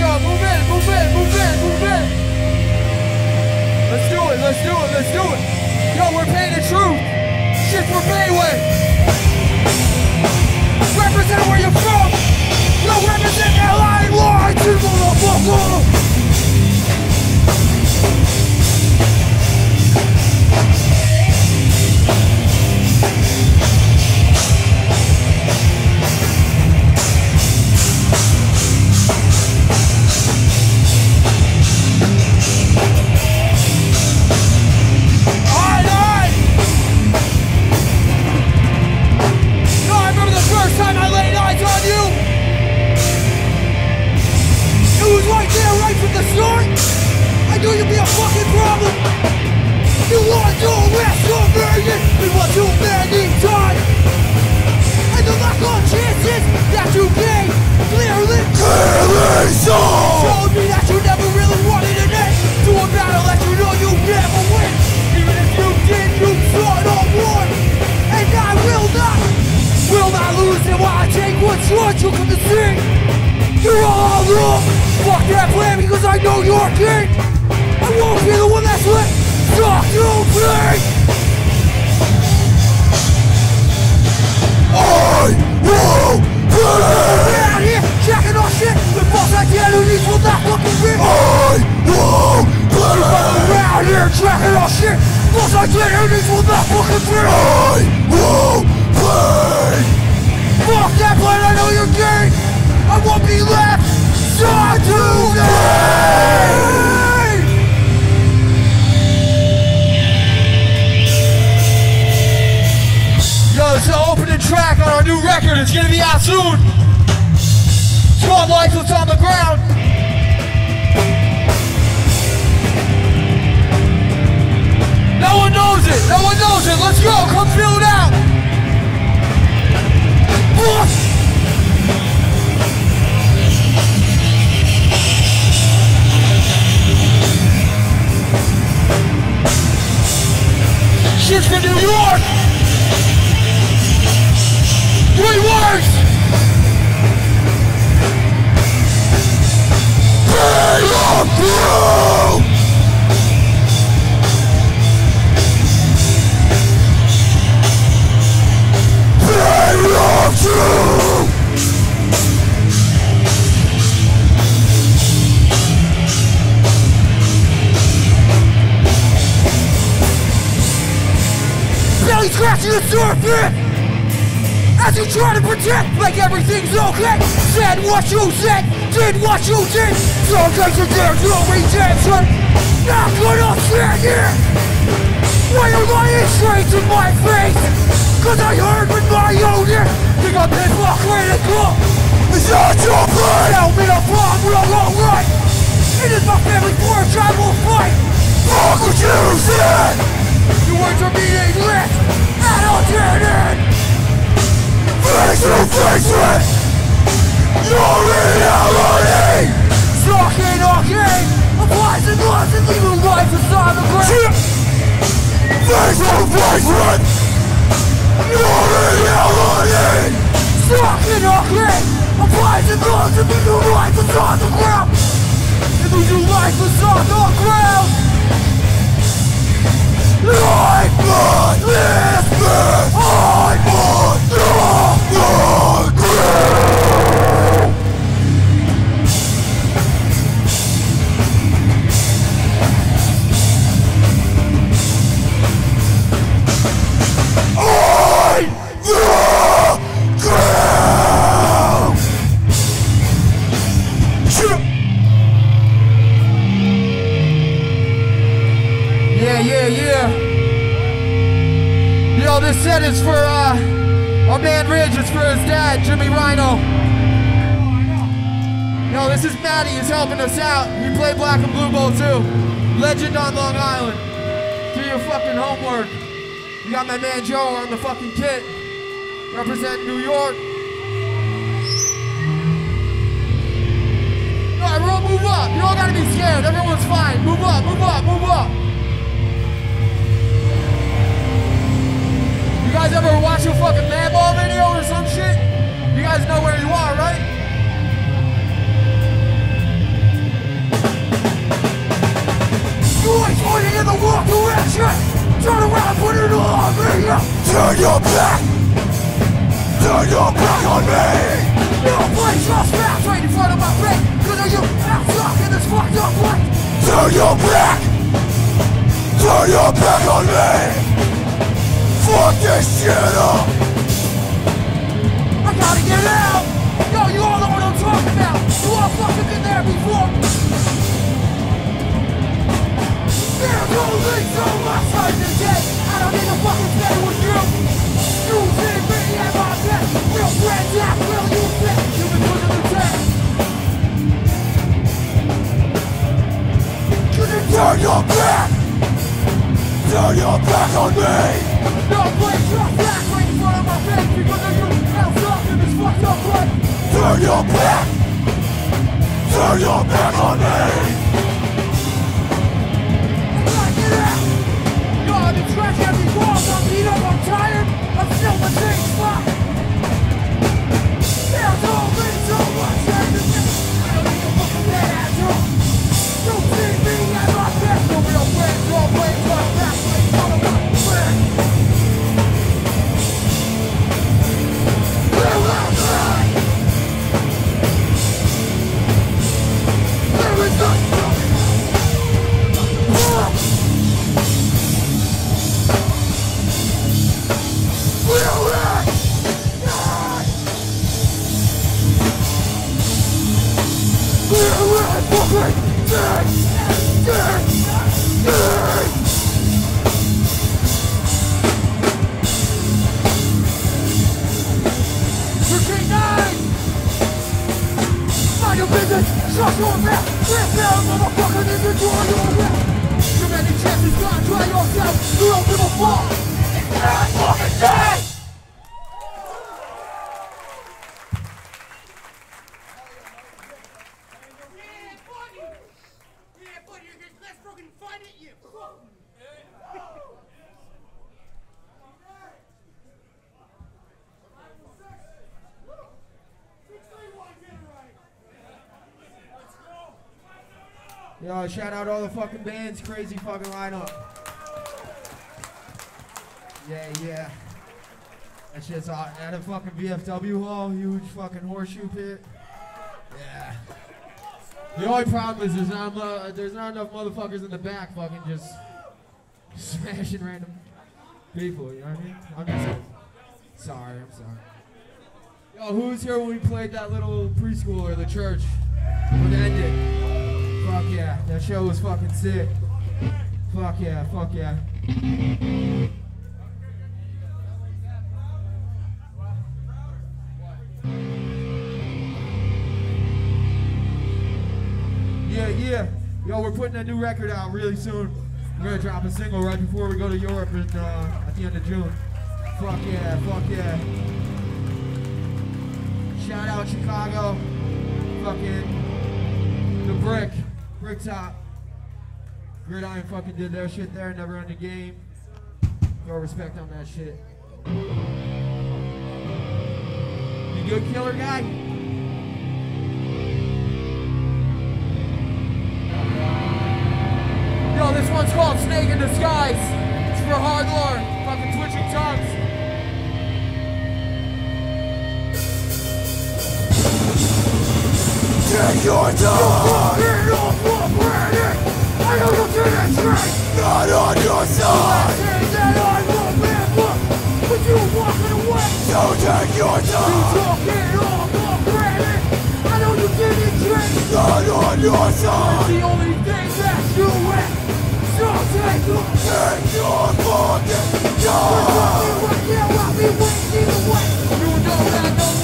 Up, move in, move in, move in, move in. Let's do it, let's do it, let's do it. Yo, we're Pain of Truth. Shit for Bayway. Represent where you're from. Yo, represent LA, lie to motherfucker. Alright, knew you'd be a fucking problem. You arrest your million in what many time. And the lack of chances that you gave clearly, clearly showed me that you never really wanted an end to a battle that you know you never win. Even if you did, you fought on war. And I will not, will not lose. And while I take what's yours, you come to see. You're all wrong. Fuck that plan because I know you're king. Won't be the one that's let talk to me. I will be out here checking our shit with false identities will not fucking fit. I will be around here checking our shit. False identities will not fucking fit. Record. It's gonna be out soon. It's called Lifeless on the Ground. No one knows it. No one knows it. Let's go. Come feel it out. Fuck. Shit's for New York. Belly scratching the surface! As you try to pretend like everything's okay Said what you said, did what you did. Sometimes there's no redemption. Not gonna stand here. Why you're lying straight to my face? Cause I heard with my own ear Think I'm hypocritical Is that your plan? Tell me the problem, alright. It is my family forge I will fight. Fuck what you said. Your words are meaningless And I'll turn it With your reality Stalking, knocking Applies and and leaving life inside the grave Face to face with your reality Stalking, knocking Applies and and leaving life inside the ground And losing life inside the ground Life must live I must Don't be scared. Everyone's fine. Move up, move up, move up. You guys ever watch a fucking Madball video or some shit? You guys know where you are, right? Noise pointing in the wrong direction! Turn around, put it on me! Turn your back! Turn your back on me! No, place lost back right in front of my face! You. I'm stuck in this fucked up life Turn your back. Turn your back on me. Fuck this shit up. I gotta get out. Yo, you all know what I'm talking about. You all fucking Your back on me No place back right in front of my face in this fucked up life Turn your back Turn your back on me! God, trash every wall, I'm beat up, I'm tired, I'm still the same spot. Yo, shout out all the fucking bands, crazy fucking lineup. Yeah, yeah. That shit's hot. At a fucking VFW hall, huge fucking horseshoe pit. Yeah. The only problem is there's not, uh, there's not enough motherfuckers in the back fucking just smashing random people, you know what I mean? I'm just sorry, I'm sorry. Yo, who was here when we played that little preschooler, the church? When ended? Fuck yeah, that show was fucking sick. Fuck yeah, fuck. Yeah, putting a new record out really soon. We're gonna drop a single right before we go to Europe in, uh, at the end of June. Fuck yeah, fuck yeah. Shout out Chicago. Fucking the brick. Brick top. Gridiron fucking did their shit there, Never Ending Game. Throw respect on that shit. You good killer guy? Snake in Disguise. It's for Hardlore, fucking twitching tongues. Take your time. You're. I know you didn't. Not on your side. that I will never. But you walking away. So take your time. You off for granted. I know you didn't drink. Not on your side. It's the only Right now, I'll be waiting away. You know that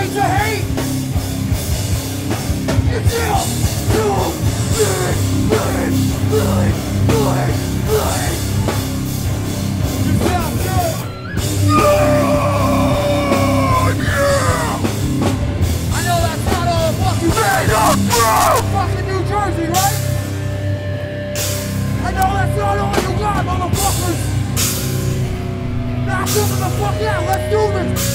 Hate! It's. You yeah! I know that's not all fucking New Jersey, right? I know that's not all you got, motherfuckers! Fuck out, let's do this!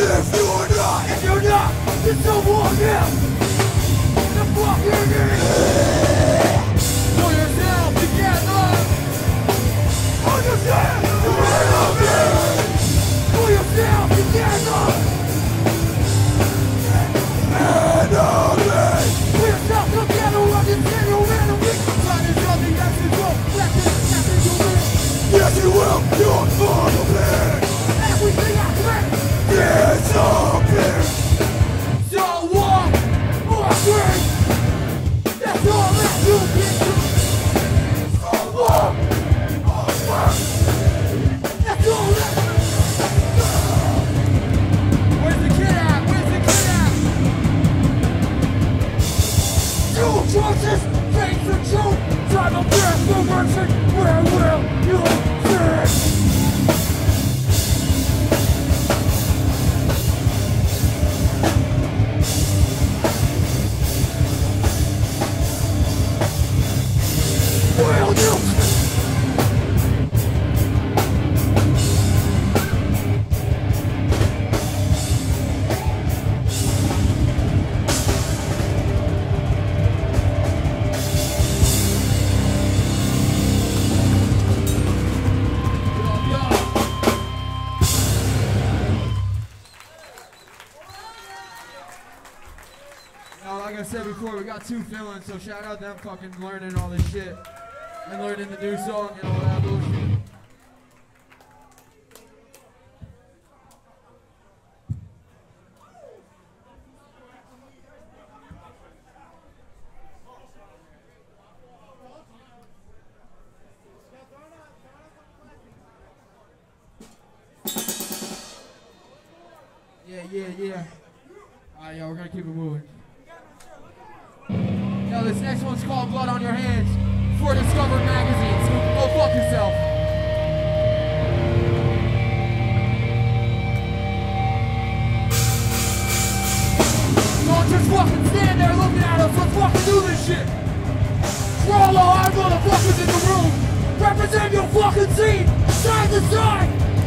If you're not, if you're not, then someone else. The fucking is. Pull choices, face the truth, time of death, no mercy, where will you got two feelings, so shout out them fucking learning all this shit. And learning the new song and all that bullshit. Motherfuckers in the room, represent your fucking scene, side to side.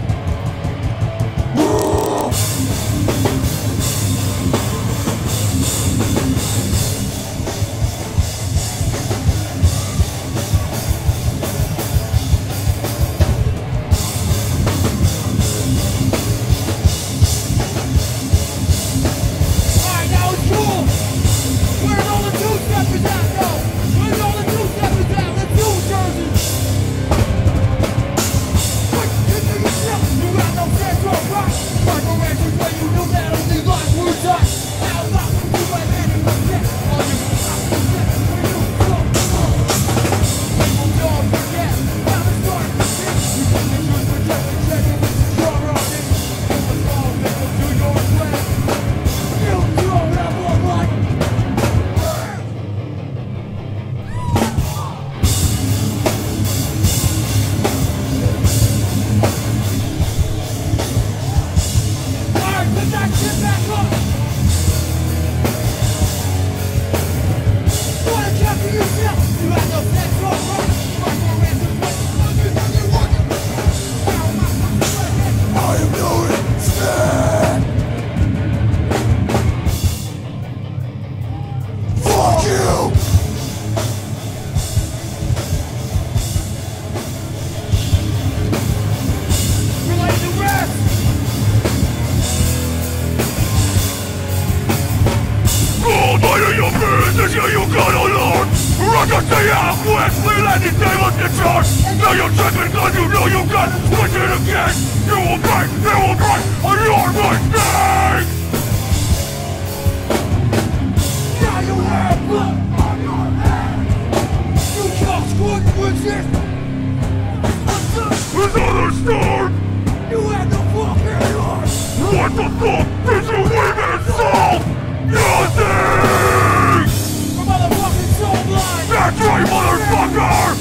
We let these tables get charged Now you're judgment cause you know you got Switch it again You will pay, you will pay on your mistake Now you have blood on your hands You just couldn't resist With other storm. You had the fucking heart. What the fuck did you even solve? Nothing! That's right, motherfucker!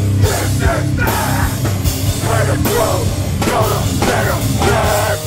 This is that. Let it go. Gonna better get.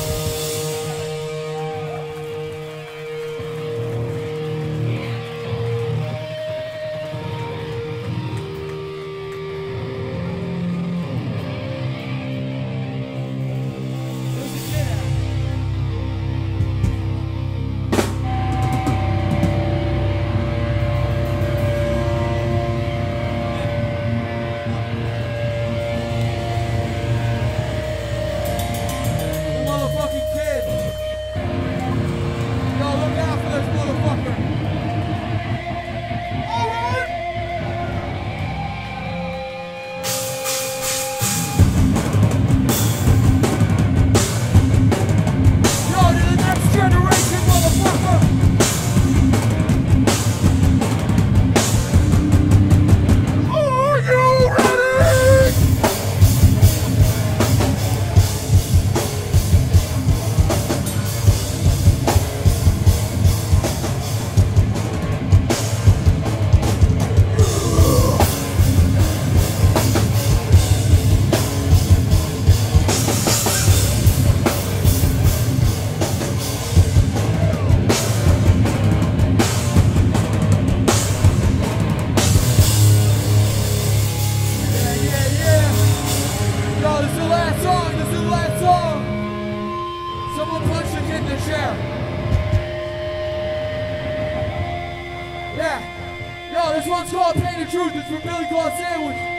One's called Pain and Truth. It's from Billy Claw Sandwich.